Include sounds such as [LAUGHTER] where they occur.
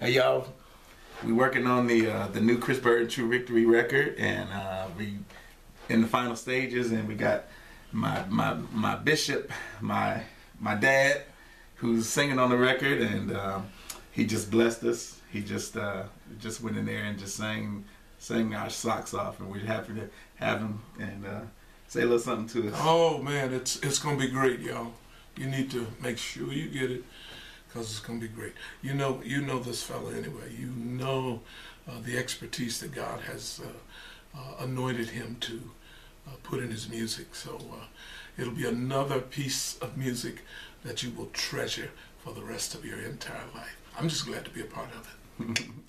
Hey y'all, we working on the uh, the new Chris Byrd and True Victory record, and uh, we in the final stages, and we got my my my bishop, my my dad, who's singing on the record, and um, he just blessed us. He just uh, just went in there and just sang sang our socks off, and we're happy to have him and uh, say a little something to us. Oh man, it's it's gonna be great, y'all. You need to make sure you get it because it's gonna be great. You know, you know this fella anyway. You know uh, the expertise that God has uh, uh, anointed him to uh, put in his music. So uh, it'll be another piece of music that you will treasure for the rest of your entire life. I'm just glad to be a part of it. [LAUGHS]